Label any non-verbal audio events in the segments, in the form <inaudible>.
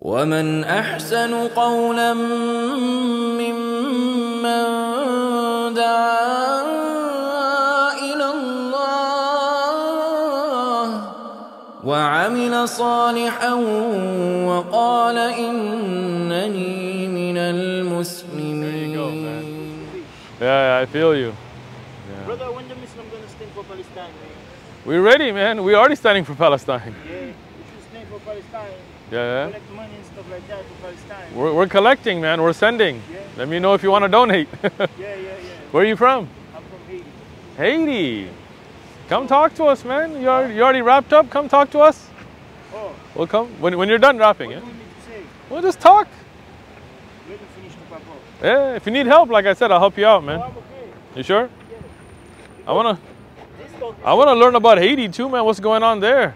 ومن احسن قولا ممن دعا إلى الله وعمل صالحا وقال انني من المسلمين Yeah, I feel you. Brother, when the Muslim gonna stand for Palestine, man? We're ready, man. We're already standing for Palestine. Yeah, we should stand for Palestine. Yeah, Collect money and stuff like that for Palestine. We're, we're collecting, man. We're sending. Yeah. Let me know if you want to donate. <laughs> Yeah, yeah, yeah. Where are you from? I'm from Haiti. Haiti. Come talk to us, man. You already, you already wrapped up? Come talk to us. Oh, We'll come when, when you're done wrapping. what Yeah? do you need to say? We'll just talk. Let me finish the papa. Yeah, if you need help, like I said, I'll help you out, Oh, man. I'm okay. You sure? I wanna, I wanna learn about Haiti too, man. What's going on there?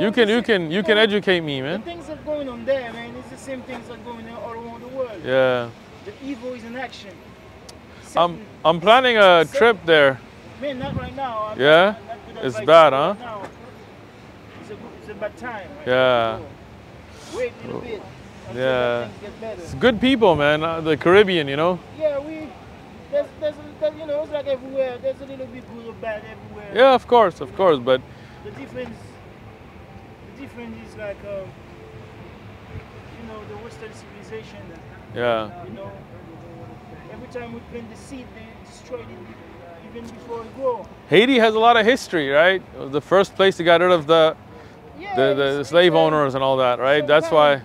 You can, you can, you can educate me, The man. things that are going on there, man, it's the same things that are going on all around the world. Yeah. The evil is in action. I'm, I'm planning a trip there. Man, not right now. I'm Yeah? not- not It's bad, right huh? now. It's a, it's a bad time. Right Yeah. now. Wait a little bit. Yeah. things get better. It's good people, man. Uh, the Caribbean, you know. Yeah, we. There's, there's, there's, you know, it's like everywhere. There's a little bit good or bad everywhere. Yeah, of course, of course. But The difference, the difference is like, um, you know, the Western civilization. yeah, You know, every time we plant the seed, they destroy it even before it grow. Haiti has a lot of history, right? It was the first place to get rid of the Yeah, the, the it's, slave owners and all that, right? That's some why, It's,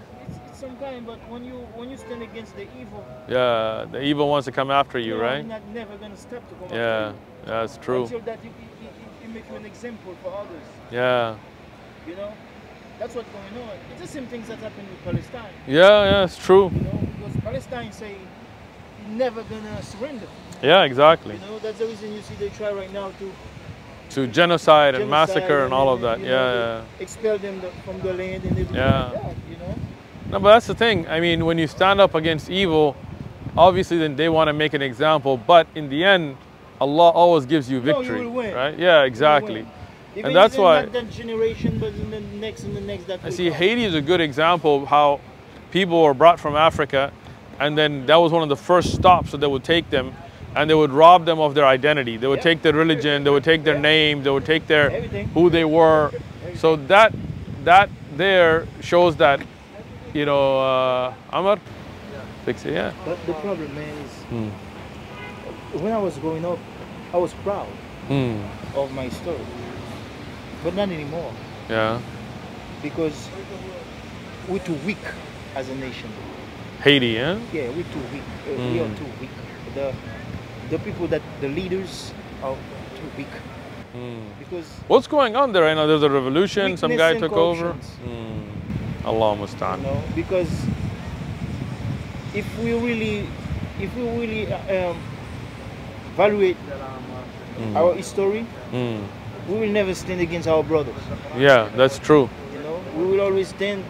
it's some kind, but when you when you stand against the evil, yeah, the evil wants to come after you, know, right? Not never gonna stop to come Yeah, yeah, that's true. Until that you, you, you, you make you an example for others. Yeah, You know, that's what's going on. It's the same things that happened with Palestine. yeah, yeah, it's true. You know, because Palestine say never gonna surrender. Yeah, exactly. You know, that's the reason you see they try right now to To genocide and massacre and all of that. you Yeah, know, yeah. they Expel them the, from the land and everything Yeah. like that. You know. No, but that's the thing. I mean, when you stand up against evil, obviously then they want to make an example, but in the end, Allah always gives you victory, No, you victory, will win. right? Yeah, exactly. Win. Even that's if why- not that generation, but in the next and the next that I see come. Haiti is a good example of how people were brought from Africa, and then that was one of the first stops that they would take them, and they would rob them of their identity. They would Yeah. take their religion, they would take their name, they would take their Everything. who they were. So that that there shows that, you know, uh, Amar, fix it, yeah. But the problem, man, is Hmm. when I was growing up, I was proud Mm, of my story, but not anymore yeah. because we're too weak as a nation. Haiti, yeah. Yeah, we're too weak. Uh, We are Mm. too weak. The the people that the leaders are too weak Mm. because What's going on there right now? There's a revolution. Some guy took over. Mm. Allah you mustaan. know because if we really if we really uh, um, evaluate Mm. our history, Mm. We will never stand against our brothers. Yeah, that's true. You know, we will always stand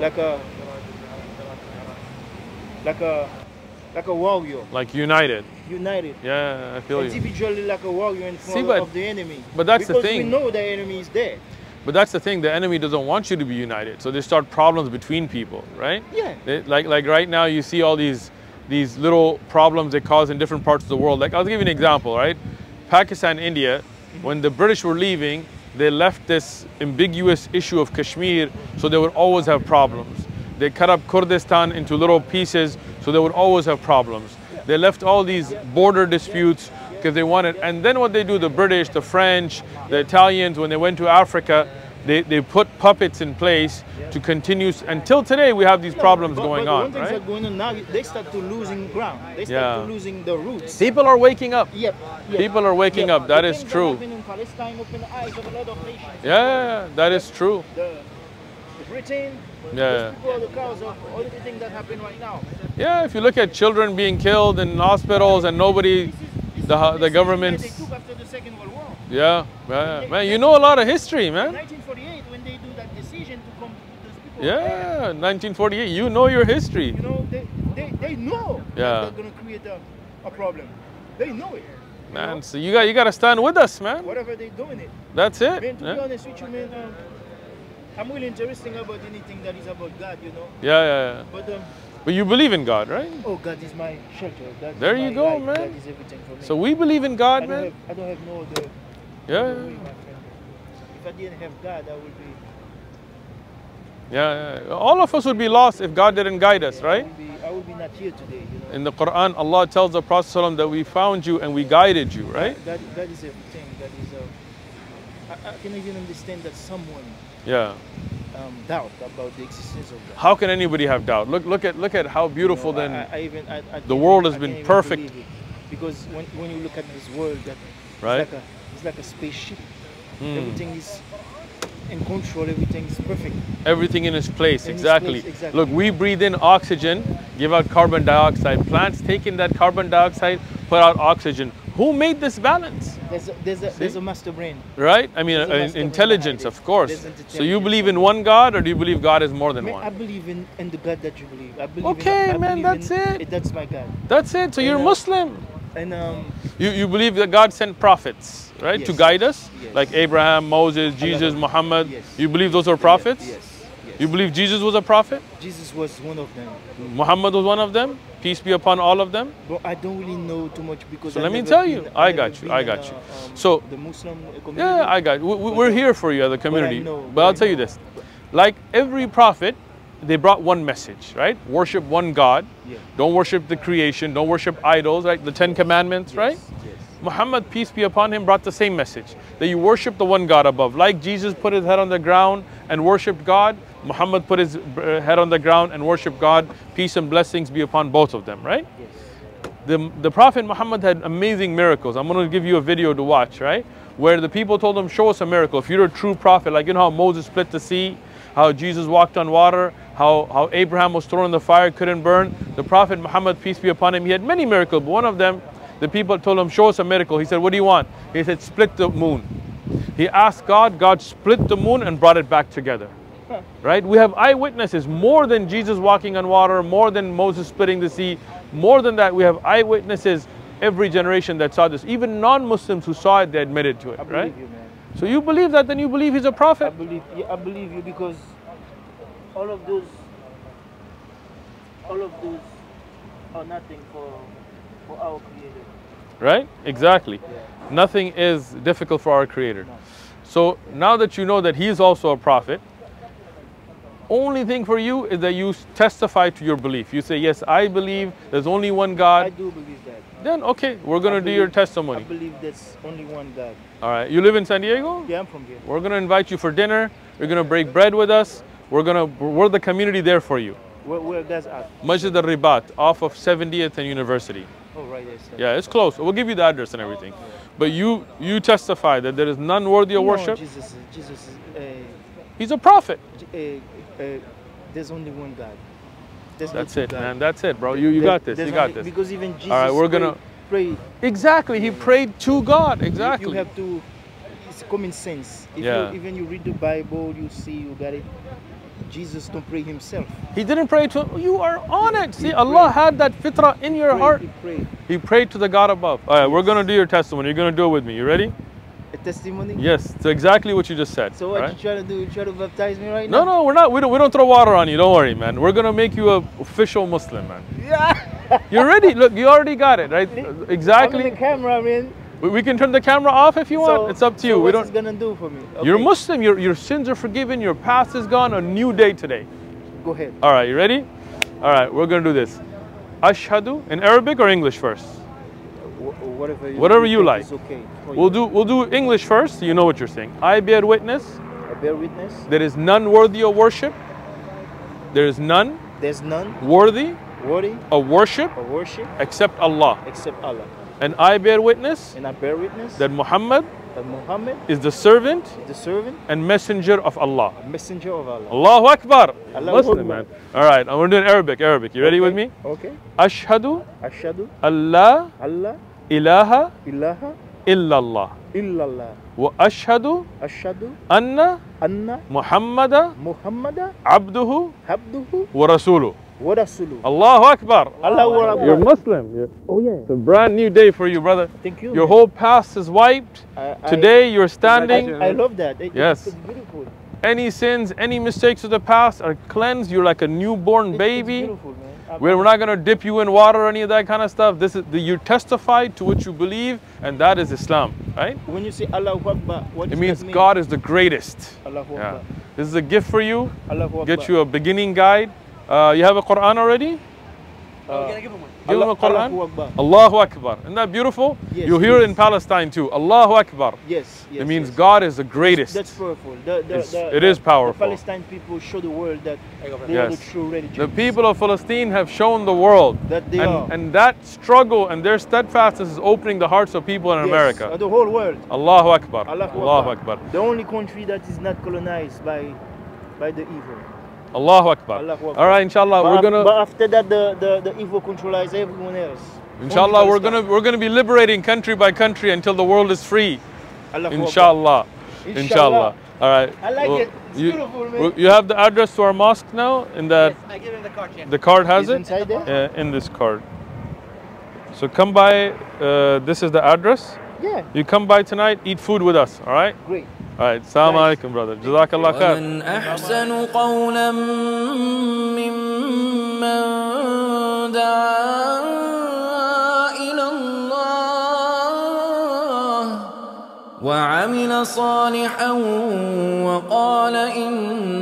like a like a like a warrior, Like united. united. Yeah, I feel you. Individually, like a warrior in front See, but- of the enemy. but that's the thing. because we know the enemy is there. But that's the thing. The enemy doesn't want you to be united, so they start problems between people, right? Yeah. They- like like right now, you see all these these little problems they cause in different parts of the world. Like I'll give you an example, right? Pakistan, India, when the British were leaving, they left this ambiguous issue of Kashmir, so they would always have problems. They cut up Kurdistan into little pieces, so they would always have problems. They left all these border disputes because they wanted, and then what they do, the British, the French, the Italians, when they went to Africa, they, they put puppets in place to continue, until today we have these problems But- going but on, things right? are going on now, they start to losing ground. They start Yeah. to losing the roots. People are waking up. Yep. yep. People are waking Yep. up. That The is true. happening in Palestine open the eyes of a lot of nations. Yeah, yeah, that is true. The, Britain. Yeah. Those people are the cause of all the things that happen right. Yeah, if you look at children being killed in hospitals and nobody, This is, this the is the the government's, they took after the Second World War. Yeah, yeah, man, you know a lot of history, man. 1948, when they do that decision to come, those people. Yeah, 1948. You know your history. You know, they, they, they know Yeah. they're going to create a, a problem. They know it. know? Man, so you got you got to stand with us, man. Whatever they're doing it. That's it. Man, to be honest with you, man, um, I'm really interested about anything that is about God, you know. Yeah, yeah, yeah. But um, But you believe in God, right? oh, God is my shelter. God There is you go, light. man. God is everything for me. So we believe in God, don't man. have, I don't have no other, Yeah, other yeah, way, my friend. If I didn't have God, I would be. yeah, yeah. All of us would be lost if God didn't guide us, I right? would be, I would be not here today, you know. In the Quran, Allah tells the Prophet ﷺ that we found you and we guided you, right? God, God is everything. God is. Uh, I, I can even understand that someone Yeah. um, doubt about the existence of God. How can anybody have doubt? Look, look at, look at how beautiful You know, then. I, I even, I, I can't world has I been perfect. Because when, when you look at this world, that Right. it's, like a, it's like a spaceship. Hmm. Everything is in control. Everything is perfect. Everything in its place, In its exactly. place, exactly. Look, we breathe in oxygen, give out carbon dioxide. Plants take in that carbon dioxide, put out oxygen. Who made this balance? There's a, there's a, there's a master brain. Right? I mean, a uh, intelligence, of course. So you believe in one God, or do you believe God is more than Man, I one? believe in, in the God that you believe. I believe Okay, in, I man, believe that's in, it. That's my God. That's it. So you're And, uh, Muslim. And um, You, you believe that God sent prophets, right, to guide us, Yes. like Abraham, Moses, Jesus, Muhammad. Yes. You believe those are prophets? Yes. yes. You believe Jesus was a prophet? Jesus was one of them. Muhammad was one of them. Peace be upon all of them. But I don't really know too much because So I've let me tell you. I've I got you, I got uh, you. um, So- the Muslim community. Yeah, I got. We, we- But, we're uh, here for you as a community. know, but but I'll I tell you this: like every prophet, they brought one message, right? Worship one God. Yeah. Don't worship the creation. Don't worship idols, right? The Ten Commandments, right? Yes, yes. Muhammad, peace be upon him, brought the same message that you worship the one God above. Like Jesus put his head on the ground and worshiped God, Muhammad put his uh, head on the ground and worshiped God. Peace and blessings be upon both of them, right? Yes. The, the Prophet Muhammad had amazing miracles. I'm going to give you a video to watch, right? Where the people told him, Show us a miracle. If you're a true prophet, like you know how Moses split the sea, how Jesus walked on water, how, how Abraham was thrown in the fire, couldn't burn. The Prophet Muhammad, peace be upon him, he had many miracles, but one of them, the people told him, Show us a miracle. He said, What do you want? He said, Split the moon. He asked God, God split the moon and brought it back together. Right? We have eyewitnesses more than Jesus walking on water, more than Moses splitting the sea, more than that, we have eyewitnesses every generation that saw this. Even non Muslims who saw it, they admitted to it, right? you. So you believe that, then you believe he's a prophet. I believe. Yeah, I believe you because all of those, all of those, are nothing for for our Creator. Right? Exactly. Yeah. Nothing is difficult for our Creator. No. So now that you know that he is also a prophet, only thing for you is that you testify to your belief. You say, Yes, I believe there's only one God. I do believe that. Then, okay, we're going to do your testimony. I believe there's only one God. All right. You live in San Diego? Yeah, I'm from here. We're going to invite you for dinner. You're going to break bread with us. We're going to, we're the community there for you. Where, where guys at? Masjid al Ribat off of 70th and University. Oh, right there. sir. Yeah, it's close. We'll give you the address and everything. But you you testify that there is none worthy of No, worship. Jesus, is- Jesus, is, uh, He's a prophet. Uh, uh, there's only one God. There's That's it, God. man. That's it, bro. You you There- got this. You got only- this. Because even Jesus right, we're gonna- prayed, Exactly. He prayed to God. You- Exactly. You have to. It's common sense. If Yeah. you, even you read the Bible, you see you got it. Jesus don't pray himself. He didn't pray to you are on it. See, He Allah prayed. had that fitrah in your Pray- heart. He prayed. He prayed to the God above. All right, we're gonna do your testimony. You're gonna do it with me. You ready? A testimony. Yes. It's exactly what you just said. So what right? you trying to do? You try to baptize me right No, now? no, no, we're not. We don't. We don't throw water on you. Don't worry, man. We're gonna make you a official Muslim, man. <laughs> Yeah. You're ready. Look, you already got it, right? I'm Exactly. the camera, man. We, we can turn the camera off if you want. So- it's up to so you. we don't. gonna do for me? You're Muslim. Your your sins are forgiven. Your past is gone. A new day today. Go ahead. All right, you ready? All right, we're gonna do this. Ashhadu in Arabic or English first? Whatever you, Whatever you like. okay. We'll do we'll do English first. So you know what you're saying. I bear witness I bear witness. there is none worthy of worship. There is none There's none worthy worthy of worship of worship except Allah. except Allah. And I bear witness And I bear witness that Muhammad that Muhammad is the servant the servant, and messenger of Allah. messenger of Allah. Allahu Akbar. Allahu Muslim Akbar. man. All right, we're doing Arabic. Arabic. You ready with me? Okay. Ashhadu Ashhadu Allah Allah ilaha ilaha illallah. illallah. Wa ashhadu Ashhadu anna anna Muhammada Muhammada abduhu abduhu wa rasuluh. wa rasuluhu. Allahu Akbar. Allahu Akbar. You're Muslim. You're- Oh yeah. It's a brand new day for you, brother. Thank you. Your man. whole past is wiped. I- I- Today you're standing. I, I love that. It- Yes. It's beautiful. Any sins, any mistakes of the past are cleansed. You're like a newborn It's- baby. It's beautiful, man. We're we're not going to dip you in water or any of that kind of stuff. This is the, you testify to what you believe, and that is Islam, right? When you say Allahu Akbar, what It means that mean? God is the greatest. Allahu Yeah. Akbar. This is a gift for you. Allahu Akbar. Get you a beginning guide. Uh, you have a Quran already? Uh, Give him a Allah- Quran. Allahu Akbar. Allahu Akbar. Isn't that beautiful? Yes, you hear it in Palestine too. Allahu Akbar. Yes, yes. it means yes. God is the greatest. That's powerful. The, the, It's- the, it is the- powerful. The Palestine people show the world that they are the true religion. the people of Palestine have shown the world. That they and, are. and that struggle and their steadfastness is opening the hearts of people in Yes, America. uh, the whole world. Allahu Akbar. Allahu Allahu Akbar. Akbar. The only country that is not colonized by by the evil. Allahu Akbar. Allahu Akbar. All right, inshallah, but, we're gonna but after that, the, the, the evil controls everyone else. inshallah Only we're gonna we're gonna be liberating country by country until the world is free. Allahu Akbar. Inshallah. Inshallah. Inshallah. All right. I like Well, it. It's you, beautiful, man. You have the address to our mosque now in that yes, I give him the card, yeah. the card has Is it? inside there? Uh, in this card. So come by. Uh, this is the address. Yeah, You come by tonight, eat food with us. All right. great. All right. Assalamu Nice. alaikum, brother. Jazakallah khair. ومن أحسن قولا ممن دعا إلى الله وعمل صالحا وقال إنني